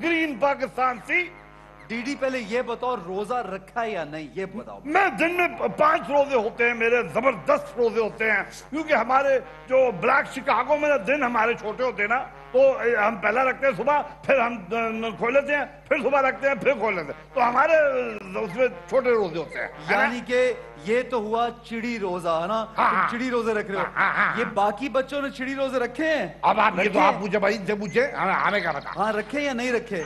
Green Pakistan सी DD पहले ये बताओ रोजा रखा है या नहीं ये बताओ। मैं दिन में पाँच रोज़े होते हैं मेरे ज़बरदस्त रोज़े होते हैं। क्योंकि हमारे जो ब्लैक शिकागो में ना दिन हमारे छोटे होते हैं ना तो हम पहला रखते हैं सुबह फिर हम खोल लेते हैं फिर सुबह रखते हैं फिर खोल लेते हैं। तो हमारे उसमें छोटे रोज़े होते हैं यानी कि ये तो हुआ चिड़ी रोजा है ना? हाँ, तुम हाँ। चिड़ी रोज़े रख रहे हाँ, हाँ, हो हाँ। ये बाकी बच्चों ने चिड़ी रोज़े रखे हैं? अब आप ये तो आप पूछे भाई इनसे पूछे हमें हमें क्या बता हाँ रखे या नहीं रखे?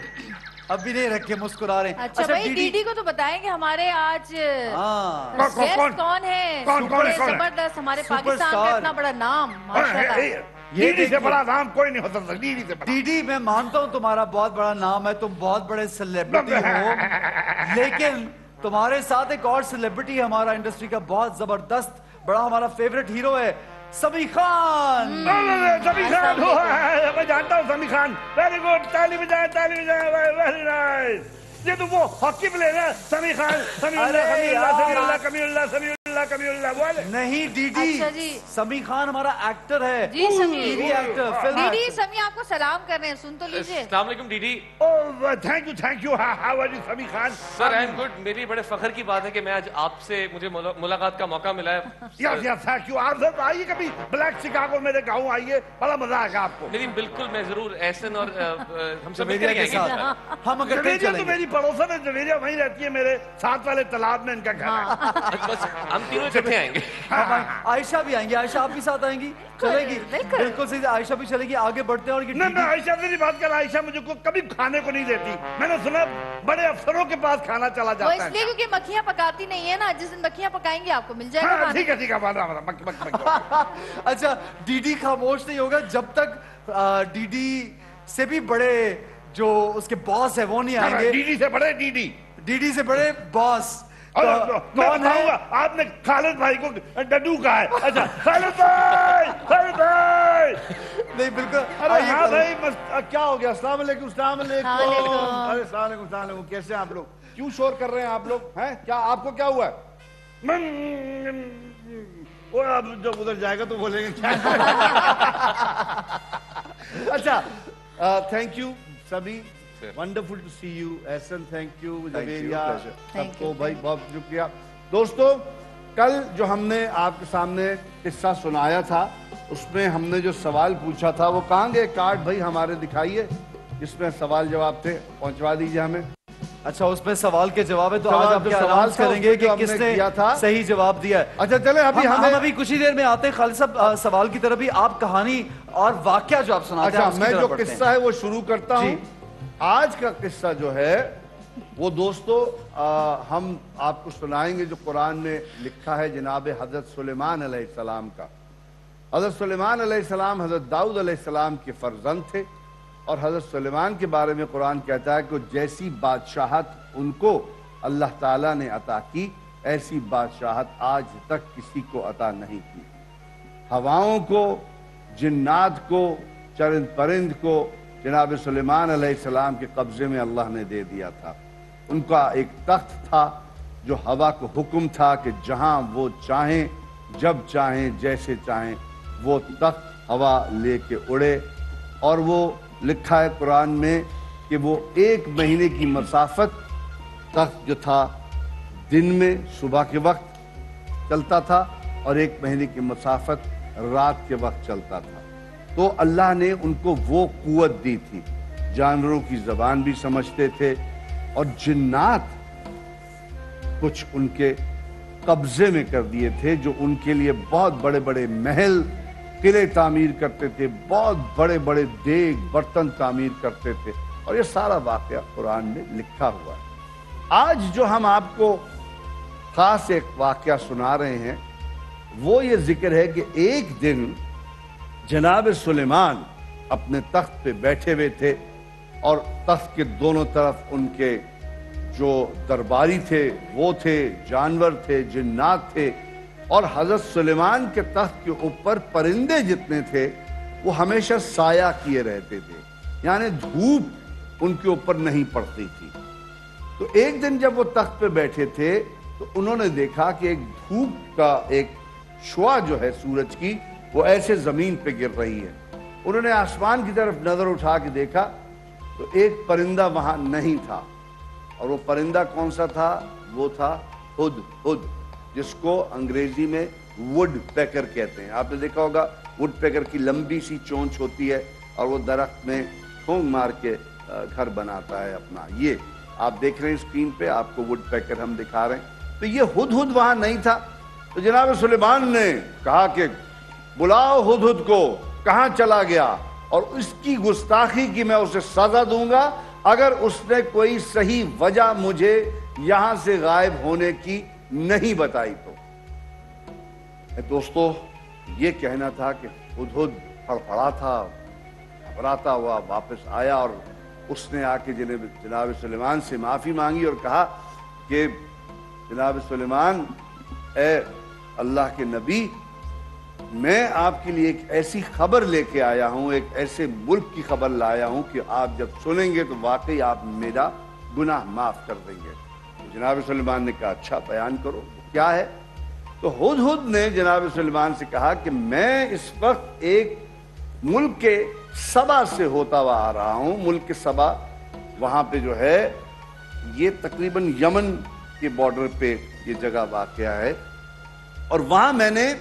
अभी नहीं रखे मुस्कुरा रहे हैं। अच्छा भाई डीडी को तो बताएँ कि हमारे आज हाँ। कौन- कौन- है? है, कौन है? ज़बरदस्त हमारे पाकिस्तान का इतना बड़ा नाम ये से बड़ा नाम कोई नहीं हो सकता दीदी से डीडी मैं मानता हूँ तुम्हारा बहुत बड़ा नाम है तुम बहुत बड़े सेलिब्रिटी हो। लेकिन तुम्हारे साथ एक और सेलिब्रिटी हमारा इंडस्ट्री का बहुत ज़बरदस्त बड़ा हमारा फेवरेट हीरो है समी खान। समी खान मैं जानता हूँ समी खान। वेरी गुड ताली बजाए ताली बजाए वेरी नाइस ये तो वो हॉकी प्लेयर है समी खान समीउल्लाह अरे समीउल्लाह कमीउल्लाह समीउल्लाह कमीउल्लाह बोल? नहीं डीडी अच्छा जी। समी खान हमारा एक्टर है। जी, समी। टीवी एक्टर फ़िल्म डीडी समी आपको सलाम कर रहे हैं सुन तो लीजिए। अस्सलाम वालेकुम डीडी ओह thank you thank you how are you Sami Khan. Sir I am good मेरी बड़े फखर की बात है कि मैं आज आपसे मुझे मुलाकात का मौका मिला है। यस यस थैंक यू आप सब आइए कभी ब्लैक शिकागो मेरे गाँव आइए बड़ा मज़ा आएगा आपको। नहीं बिल्कुल मैं ज़रूर एहसन और हम सब मिलकर के साथ। हम इकट्ठे जवेरिया तो मेरी पड़ोसन है जवेरिया वहीं रहती है मेरे साथ वाले तालाब में इनका घर है। बस हम तीनों इकट्ठे आएँगे आयशा भी आएँगी आयशा आप भी साथ आएँगी। चलेगी। बिल्कुल। बिल्कुल सही आयशा भी चलेगी आगे बढ़ते हैं और ये नहीं मैं आयशा से नहीं बात कर आयशा मुझे को कभी खाने को नहीं देती। मैंने सुना बड़े अफसरों के पास खाना चला वो जाता इसलिए है क्योंकि मक्खियाँ पकाती नहीं है ना जिस दिन मक्खियाँ पकाएँगे आपको मिल जाएगा हाँ, ठीक है ठीक है अच्छा डीडी खामोश नहीं होगा जब तक डीडी से भी बड़े जो उसके बॉस है वो नहीं आएँगे। डीडी से बड़े डीडी। डीडी से बड़े बॉस तो कौन है? आपने खालिद भाई को डड्डू कहा है। अच्छा खालिद भाई खालिद भाई। नहीं बिल्कुल। अरे हाँ भाई बस क्या हो गया? अस्सलाम वालेकुम अस्सलाम वालेकुम। अरे अस्सलाम वालेकुम अस्सलाम वालेकुम। कैसे हैं आप लोग? क्यों शोर कर रहे हैं आप लोग? हैं? क्या आपको क्या हुआ? है मैं- वो अब जब उधर जाएगा तो बोलेंगे क्या? अच्छा थैंक यू सभी। Wonderful to see you Ehsan thank you Javeria सबको you, भाई बहुत शुक्रिया। दोस्तों कल जो हमने आपके सामने किस्सा सुनाया था उसमें हमने जो सवाल पूछा था वो कहाँ गए? कार्ड भाई हमारे दिखाइए। जिसमें सवाल जवाब थे पहुंचवा दीजिए हमें। अच्छा उसमें सवाल के जवाब है तो आज आपके सवाल करेंगे कि किसने किया था। सही जवाब दिया है। अच्छा चले अभी हम, हम हमें अभी कुछ ही देर में आते हैं खालिद साहब सवाल की तरफ़ भी आप कहानी और वाक्य जो आप सुनाते हैं अच्छा मैं जो किस्सा है वो शुरू करता हूँ। आज का किस्सा जो है वो दोस्तों आ, हम आपको सुनाएँगे जो कुरान ने लिखा है जनाब हज़रत सुलेमान अलैहिस्सलाम का। हज़रत सुलेमान अलैहिस्सलाम हज़रत दाऊद अलैहिस्सलाम के फर्जंद थे और हज़रत सुलेमान के बारे में कुरान कहता है कि जैसी बादशाहत उनको अल्लाह ताला ने अता की ऐसी बादशाहत आज तक किसी को अता नहीं की। हवाओं को जिन्नात को चरिंद परिंद को जनाब सुलेमान अलैहिस्सलाम के कब्जे में अल्लाह ने दे दिया था। उनका एक तख्त था जो हवा को हुक्म था कि जहाँ वो चाहें, जब चाहें, जैसे चाहें, वो तख्त हवा लेके उड़े। और वो लिखा है कुरान में कि वो एक महीने की मसाफत तख्त जो था, दिन में, सुबह के वक्त चलता था और एक महीने की मसाफत रात के वक्त चलता था। तो अल्लाह ने उनको वो कुवत दी थी। जानवरों की जबान भी समझते थे और जिन्नात कुछ उनके कब्जे में कर दिए थे, जो उनके लिए बहुत बड़े बड़े महल, किले तामीर करते थे, बहुत बड़े बड़े देग, बर्तन तामीर करते थे। और ये सारा वाकया कुरान में लिखा हुआ है। आज जो हम आपको खास एक वाक्य सुना रहे हैं, वो ये ज़िक्र है कि एक दिन जनाब सुलेमान अपने तख्त पे बैठे हुए थे और तख्त के दोनों तरफ़ उनके जो दरबारी थे, वो थे, जानवर थे, जिन्नात थे और हज़रत सुलेमान के तख्त के ऊपर परिंदे जितने थे, वो हमेशा साया किए रहते थे। यानी धूप उनके ऊपर नहीं पड़ती थी। तो एक दिन जब वो तख्त पे बैठे थे तो उन्होंने देखा कि एक धूप का एक शुआ जो है सूरज की वो ऐसे ज़मीन पे गिर रही है। उन्होंने आसमान की तरफ़ नज़र उठा के देखा तो एक परिंदा वहाँ नहीं था। और वो परिंदा कौन सा था? वो था हुद हुद, जिसको अंग्रेज़ी में वुड पैकर कहते हैं। आपने देखा होगा वुड पैकर की लंबी सी चोंच होती है और वो दरख्त में ठोंग मार के घर बनाता है अपना। ये आप देख रहे हैं स्क्रीन पे, आपको वुड पैकर हम दिखा रहे हैं। तो ये हुद हुद वहाँ नहीं था। तो जनाब सुलेमान ने कहा कि बुलाओ हुद हुद को, कहाँ चला गया? और उसकी गुस्ताखी की मैं उसे सजा दूँगा, अगर उसने कोई सही वजह मुझे यहाँ से गायब होने की नहीं बताई तो। दोस्तों, ये कहना था कि हुदहुद फड़फड़ा था, घबराता हुआ वापस आया और उसने आके जनाब जनाब सुलेमान से माफ़ी मांगी और कहा कि जनाब सुलेमान, ए अल्लाह के नबी मैं आपके लिए एक ऐसी खबर लेके आया हूँ, एक ऐसे मुल्क की खबर लाया हूँ कि आप जब सुनेंगे तो वाकई आप मेरा गुनाह माफ़ कर देंगे। तो जनाब सुलेमान ने कहा अच्छा बयान करो, क्या है? तो हुद हुद ने जनाब सलमान से कहा कि मैं इस वक्त एक मुल्क के सभा से होता हुआ आ रहा हूँ, मुल्क के सभा वहाँ पे जो है, ये तकरीबन यमन के बॉर्डर पे ये जगह वाक़ है। और वहाँ मैंने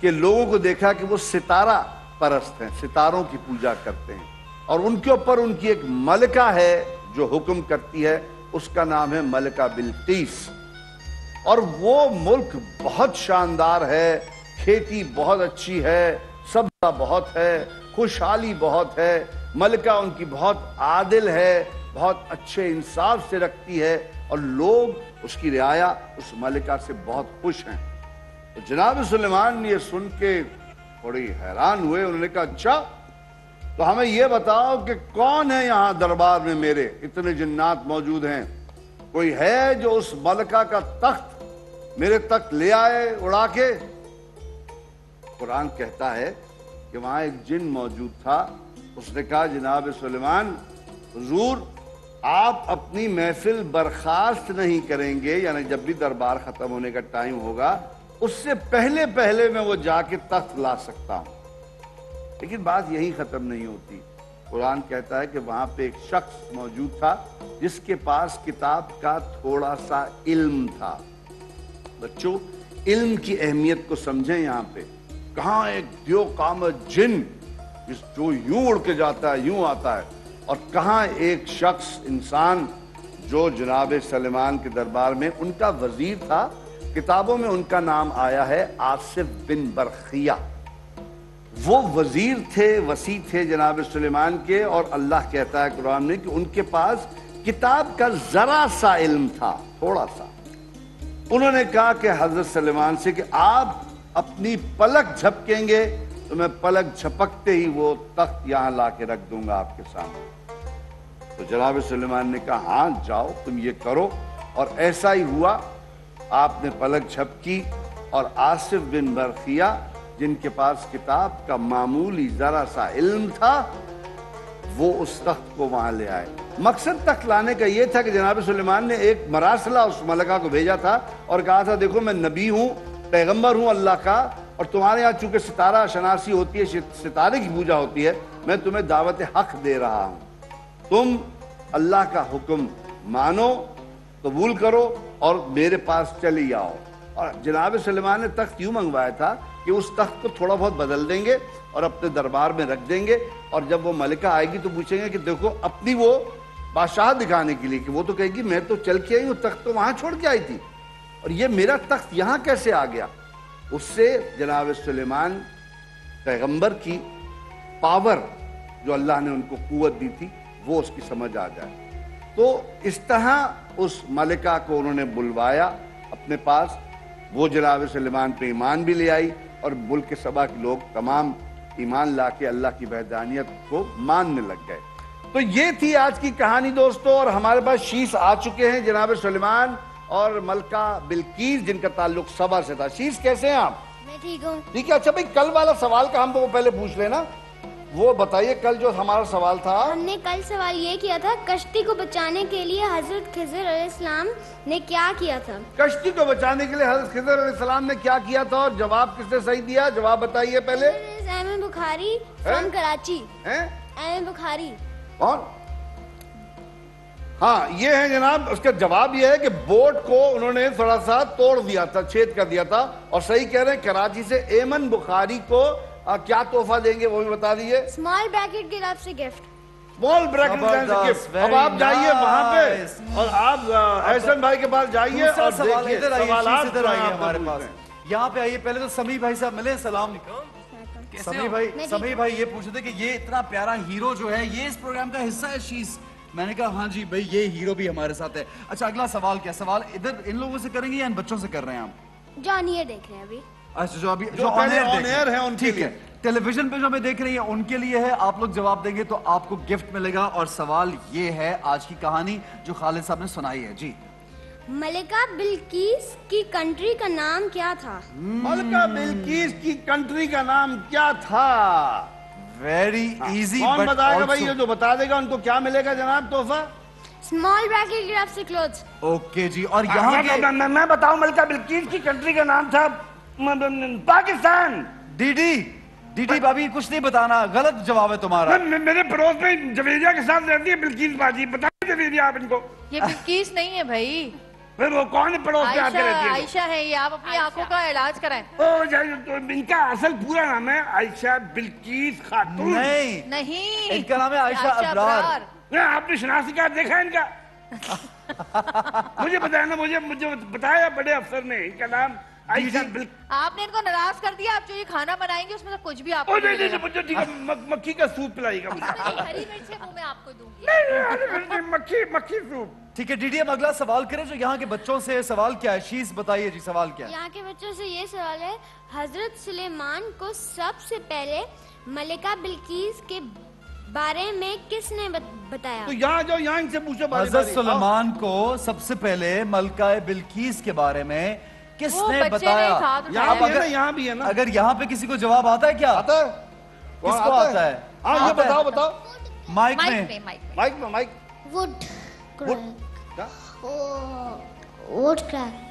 के लोगों को देखा कि वो सितारा परस्त हैं, सितारों की पूजा करते हैं। और उनके ऊपर उनकी एक मलका है जो हुक्म करती है, उसका नाम है मलका बिल्कीस और वो मुल्क बहुत शानदार है, खेती बहुत अच्छी है, सब्जा बहुत है, खुशहाली बहुत है, मलका उनकी बहुत आदिल है, बहुत अच्छे इंसाफ से रखती है, और लोग उसकी रियाया उस मलिका से बहुत खुश हैं। तो जनाब सुलेमान ये सुन के थोड़ी हैरान हुए। उन्होंने कहा अच्छा तो हमें ये बताओ कि कौन है यहाँ दरबार में मेरे? इतने जिन्नात मौजूद हैं। कोई है जो उस मलका का तख्त मेरे तक ले आए, उड़ा के? कुरान कहता है कि वहाँ एक जिन मौजूद था। उसने कहा, जनाब सुलेमान, हुजूर, आप अपनी महफिल बर्खास्त नहीं करेंगे, यानी जब भी दरबार खत्म होने का टाइम होगा उससे पहले पहले मैं वो जाके तख्त ला सकता हूँ। लेकिन बात यही खत्म नहीं होती। कुरान कहता है कि वहाँ पे एक शख्स मौजूद था, जिसके पास किताब का थोड़ा सा इल्म था। बच्चों, इल्म की अहमियत को समझें यहाँ पे। कहा एक दियो काम जिन, जिस जो यूँ उड़ के जाता है, यूँ आता है, और कहा एक शख्स, इंसान, जो जनाब सलेमान के दरबार में उनका वज़ीर था किताबों में उनका नाम आया है आसिफ बिन बरखिया। वो वज़ीर थे, वसी थे जनाब सुलेमान के और अल्लाह कहता है कुरान में कि उनके पास किताब का जरा सा इल्म था, थोड़ा सा। उन्होंने कहा कि हज़रत सलेमान से कि आप अपनी पलक झपकेंगे तो मैं पलक झपकते ही वो तख्त यहाँ ला के रख दूँगा आपके सामने। तो जनाब सुलेमान ने कहा हाँ जाओ, तुम ये करो। और ऐसा ही हुआ आपने पलक झपकी और आसिफ बिन बरखिया, जिनके पास किताब का मामूली जरा सा इल्म था, वो उस तख्त को वहाँ ले आए। मकसद तख्त लाने का यह था कि जनाब सुलेमान ने एक मरासला उस मलका को भेजा था और कहा था, देखो, मैं नबी हूँ, पैगंबर हूँ अल्लाह का, और तुम्हारे यहाँ चूँकि सितारा शनासी होती है सितारे की पूजा होती है, मैं तुम्हें दावत हक दे रहा हूँ। तुम अल्लाह का हुक्म मानो, कबूल करो और मेरे पास चली आओ। और जनाब सलेमान ने तख्त यूँ मंगवाया था कि उस तख्त को थोड़ा बहुत बदल देंगे और अपने दरबार में रख देंगे और जब वो मलिका आएगी तो पूछेंगे कि देखो, अपनी वो बादशाह दिखाने के लिए कि वो तो कहेगी, मैं तो चल के आई हूँ, तख्त तो वहाँ छोड़ के आई थी। और ये मेरा तख्त यहाँ कैसे आ गया? उससे जनाब सुलेमान पैगंबर की पावर जो अल्लाह ने उनको कुवत दी थी, वो उसकी समझ आ जाए। तो इस तरह उस मलिका को उन्होंने बुलवाया अपने पास। वो जनाब सलेमान पे ईमान भी ले आई और मुल्क सबा के लोग तमाम ईमान ला के अल्लाह की वहदानियत को मानने लग गए। तो ये थी आज की कहानी दोस्तों और हमारे पास शीश आ चुके हैं जनाब सलेमान और मलका बिल्कीस जिनका ताल्लुक सबा से था। शीश कैसे हैं आप? मैं ठीक हूँ। ठीक है अच्छा भाई कल वाला सवाल का हम तो पहले पूछ लेना। वो बताइए कल जो हमारा सवाल था। हमने कल सवाल ये किया था कश्ती को बचाने के लिए हज़रत खिजर इस्लाम ने क्या किया था? कश्ती को बचाने के लिए हज़रत खिजर सलाम ने क्या किया था और जवाब किसने सही दिया? जवाब बताइए पहले। अहमद बुखारी फ्रॉम कराची। अहमद बुखारी। कौन? हाँ ये है जनाब उसका जवाब ये है कि बोट को उन्होंने थोड़ा सा तोड़ दिया था छेद कर दिया था और सही कह रहे हैं कराची से एमन बुखारी को आ, क्या तोहफा देंगे वो भी बता दीजिए। स्मॉल ब्रैकेट की तरफ़ से गिफ्ट स्मॉल ब्रैकेट ज़बरदस्त, अब आप जाइए वहाँ. पे और आप एहसन भाई के पास जाइए और देखिए इधर आइए इधर आइए हमारे पास। यहाँ पे आइए पहले तो समी भाई साहब मिले सलाम। समी भाई समी भाई ये पूछ रहे थे कि ये इतना प्यारा हीरो जो है ये इस प्रोग्राम का हिस्सा है शीश मैंने कहा हाँ जी भाई ये हीरो भी हमारे साथ है। अच्छा अगला सवाल क्या? सवाल इधर इन लोगों से करेंगे या इन बच्चों से कर रहे हैं आप? जानिए देख रहे हैं अभी। अच्छा जो अभी जो जो देख- air है उनके ठीक लिए। है टेलीविज़न पे जो हमें देख रही है उनके लिए है आप लोग जवाब देंगे तो आपको गिफ्ट मिलेगा। और सवाल ये है आज की कहानी जो खालिद साहब ने सुनाई है। जी। मलिका बिल्किस की कंट्री का नाम क्या था? मलका बिल्किस की कंट्री का नाम क्या था? वेरी इजी कौन बताएगा भाई ये जो बता देगा उनको क्या मिलेगा जनाब तोहफा? स्मॉल ब्रैकेट की तरफ़ से क्लोथ्स ओके जी और यहाँ मैं, मैं, मैं, मैं बताऊँ मलिका बिल्किस की कंट्री का नाम था पाकिस्तान। डीडी डीडी भाभी कुछ नहीं बताना। गलत जवाब है तुम्हारा। मैं- मैं- मेरे पड़ोस में जवेरिया के साथ रहती है बिल्किस बाजी। बताइए जवेरिया आप इनको। ये बिल्किस नहीं है भाई। फिर वो कौन है पड़ोस में आके आयशा रहती है? आयशा है ये आप अपनी आँखों का इलाज कराएँ। ओ तो इनका असल पूरा नाम है आयशा बिल्किस खातून। नहीं। नहीं। इनका नाम है आयशा अबरार। आपने शनाख्ती कार्ड देखा है इनका? मुझे बताया ना मुझे मुझे बताया बड़े अफसर ने इनका नाम। आपने इनको नाराज़ कर दिया आप जो ये खाना बनाएँगे उसमें से कुछ भी आपको नहीं नहीं नहीं, ठीक है मक्खी का सूप नहीं, हरी मिर्च है वो मैं आपको दूँगी। मक्खी मक्खी सूप। ठीक है डीडी हम अगला सवाल करें जो यहाँ के बच्चों से सवाल क्या है? शीज बताइए जी सवाल क्या है? यहाँ के बच्चों से ये सवाल है हज़रत सुलेमान को सबसे पहले मलिका बिल्किस के बारे में किसने बताया? तो यहाँ जाओ यहाँ इनसे पूछो हज़रत सुलेमान को सबसे पहले मलका बिल्कीस के बारे में किसने बताया? साथ यहाँ अब भी है ना अगर- यहाँ भी है ना। अगर यहाँ पे किसी को जवाब आता है क्या? आता है। किसको आता है? हाँ? ये बताओ बताओ। माइक माइक में। माइक में माइक। वुड क्या? Wood crack.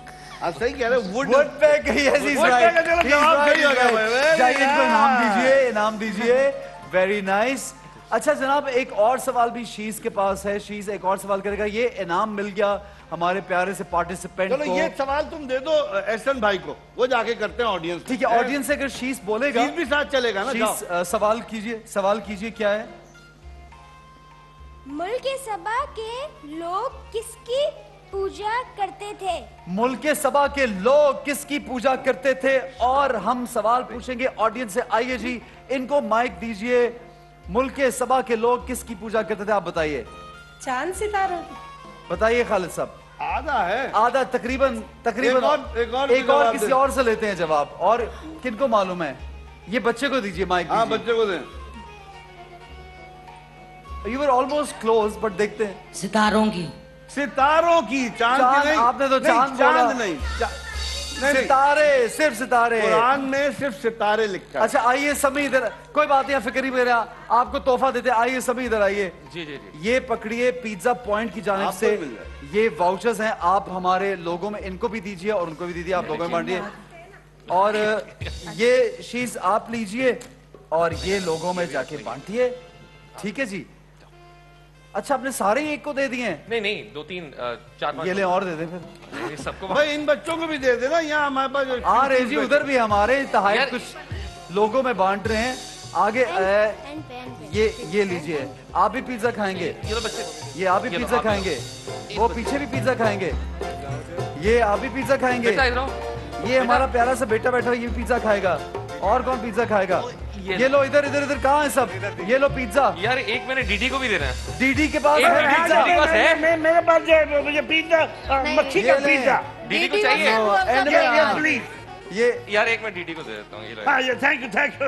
आप सही कह रहे हो वुड। वुड पे गई है हो भाई, very जाइए इनको इनाम दीजिए इनाम दीजिए। वेरी नाइस अच्छा जनाब एक और सवाल भी शीज के पास है। शीज एक और सवाल करेगा। ये इनाम मिल गया। हमारे प्यारे से पार्टिसिपेंट चलो को ये सवाल तुम दे दो एहसन भाई को। वो जाके करते हैं ऑडियंस ठीक है ऑडियंस से अगर शीज बोलेगा चीज़ भी साथ चलेगा ना अ, सवाल कीजिए सवाल कीजिए क्या है? मुल्क सभा के लोग किसकी पूजा करते थे? मुल्क सभा के लोग किसकी पूजा करते थे? और हम सवाल पूछेंगे ऑडियंस से। आइए जी इनको माइक दीजिए। मुल्क सभा के लोग किसकी पूजा करते थे आप बताइए। चाँद सितारों बताइए खालिद साहब। आधा है। आधा तकरीबन तकरीबन एक और- एक और एक और जवाब किसी और से लेते हैं जवाब। और किनको मालूम है? ये बच्चे को दीजिए माइक हाँ बच्चे को दें। You were almost close but देखते हैं। सितारों की। सितारों की चाँद चाँद की नहीं। आपने तो नहीं, चाँद चाँद नहीं चा- नहीं, नहीं। सितारे सिर्फ़ सितारे। कुरान में सिर्फ़ सितारे लिखा अच्छा आइए सभी इधर कोई बात नहीं फ़िक्र ही मेरा आपको तोहफा देते आइए सभी इधर आइए। जी जी जी। ये पकड़िए पिज्जा पॉइंट की जानिब आपको से। भी मिल जाए। ये वाउचर्स हैं आप हमारे लोगों में इनको भी दीजिए और उनको भी दीजिए आप लोगों में बांटिए और ये शीज आप लीजिए और ये लोगों में जाके बांटिए। ठीक है जी? अच्छा आपने सारे ही एक को दे दिए हैं। नहीं नहीं दो तीन चार पाँच ये ले और दे दें फिर। सबको भाई इन बच्चों को भी दे देना यहाँ हमारे पास आ रहे जी उधर भी हमारे तहाई कुछ लोगों में बांट रहे हैं। आगे अ, एंड पे एंड ये ये लीजिए। आप भी पिज्जा खाएँगे। ये बच्चे। ये आप भी पिज्जा खाएँगे। वो पीछे भी पिज्जा खाएँगे। ये आप भी पिज्जा खाएँगे। ये हमारा प्यारा सा बेटा बैठा है ये पिज्जा खाएगा। और कौन पिज्जा खाएगा? ये- ये लो। इधर इधर इधर कहाँ है सब? ये लो पिज्जा यार एक मैंने डीडी को भी देना है। डीडी के पास है पिज्जा है? मेरे पास जो है, मुझे पिज्जा। मक्खी का पिज्जा डीडी को चाहिए? ये यार एक मैं डीडी को दे देता हूँ ये लो। हाँ ये थैंक यू थैंक यू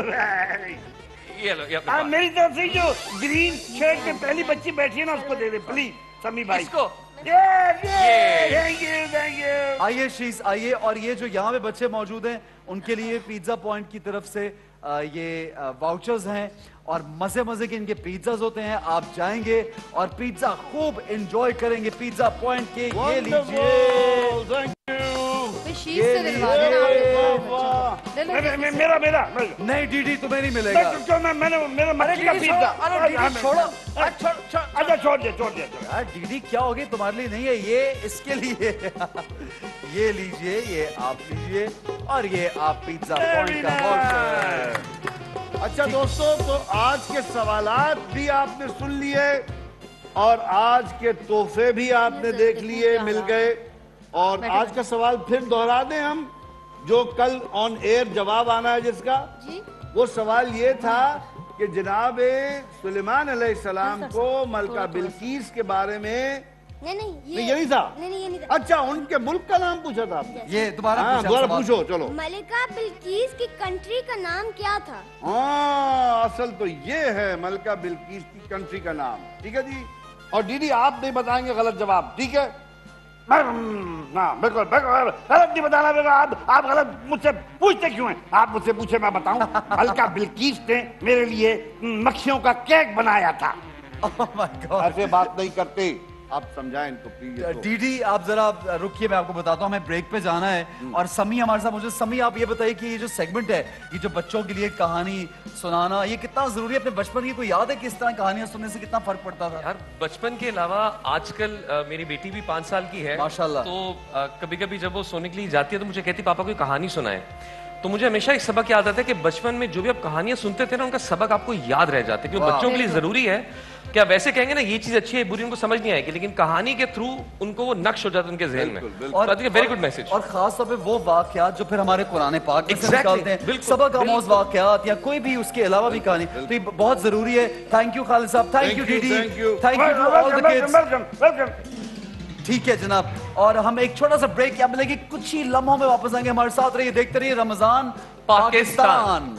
ये लो ये मेरी तरफ़ से जो ग्रीन शर्ट में पहली बच्ची बैठी है ना उसको दे दे प्लीज़ समी भाई। इसको थैंक यू। थैंक यू आइए शीज आइए और ये जो यहाँ पे बच्चे मौजूद हैं उनके लिए पिज्जा पॉइंट की तरफ़ से ये वाउचर्स हैं और मज़े मज़े के इनके पिज्जाज होते हैं। आप जाएँगे और पिज्जा खूब एंजॉय करेंगे। पिज्जा पॉइंट के ये लीजिए। मेरा मेरा नहीं डीडी तुम्हें नहीं मिलेगा। मैं- क्यों मैं मैंने मेरा मच्छी का पीस था छोड़ो, छोड़। छोड़ अच्छा छोड़ दे छोड़ दे यार डीडी क्या होगी तुम्हारे लिए? नहीं है ये इसके लिए। ये लीजिए ये आप लीजिए और ये आप पिज्जा पॉइंट का अच्छा दोस्तों तो आज के सवालात भी आपने सुन लिए और आज के तोहफे भी आपने देख लिए मिल गए। और आज का सवाल फिर दोहरा दें हम जो कल ऑन एयर जवाब आना है जिसका। जी। वो सवाल ये था कि जनाब सुलेमान अलैहिस्सलाम को मलका बिल्कीस के बारे में नहीं नहीं नहीं, ये नहीं था? नहीं नहीं ये नहीं था। अच्छा उनके मुल्क का नाम पूछा था आपने। ये दोबारा हाँ दोबारा पूछो चलो। मलिका बिल्कीस की कंट्री का नाम क्या था? हाँ असल तो ये है मलका बिल्कीस की कंट्री का नाम। ठीक है जी? और दीदी आप नहीं बताएँगे गलत जवाब ठीक है? मैं हाँ बिल्कुल बिल्कुल गलत नहीं बताना बिल्कुल आप आप गलत मुझसे पूछते क्यों हैं? आप मुझसे पूछे मैं बताऊँ। अलका बिल्कीस ने मेरे लिए मक्खियों का केक बनाया था। Oh ऐसे बात नहीं करते। आप समझाएँ इनको प्लीज़ डीडी आप जरा रुकिए मैं आपको बताता हूँ हमें ब्रेक पे जाना है। और समी हमारे साथ मुझे समी आप ये बताइए कि ये जो सेगमेंट है ये जो बच्चों के लिए कहानी सुनाना ये कितना ज़रूरी है? अपने बचपन की कोई याद है किस तरह कहानियाँ सुनने से कितना फ़र्क पड़ता था? यार बचपन के अलावा आजकल मेरी बेटी भी पाँच साल की है। माशाल्लाह। तो कभी कभी जब वो सोने के लिए जाती है तो मुझे कहती पापा कोई कहानी सुनाए। तो मुझे हमेशा एक सबक याद आता है कि बचपन में जो भी आप कहानियाँ सुनते थे ना उनका सबक आपको याद रह जाते क्योंकि बच्चों के लिए ज़रूरी है क्या वैसे कहेंगे ना ये चीज़ अच्छी है बुरी उनको समझ नहीं आएगी लेकिन कहानी के थ्रू उनको वो नक्श हो जाता है उनके जहन में। और वेरी गुड मैसेज और खास तौर पे वो वाकयात जो फिर हमारे कुरान पाक Exactly, निकालते हैं सबक आमोज वाकयात या कोई भी उसके अलावा भी कहानी तो ये बहुत ज़रूरी है। थैंक यू खालिद साहब। Thank you DD thank you to all the kids welcome welcome ठीक है जनाब। और हम एक छोटा सा ब्रेक क्या मिलेगी कुछ ही लम्हों में वापस आएँगे हमारे साथ। रहिए देखते रहिए Ramzan Pakistan.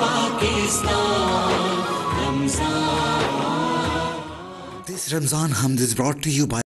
Pakistan This Ramzan Hamd is brought to you by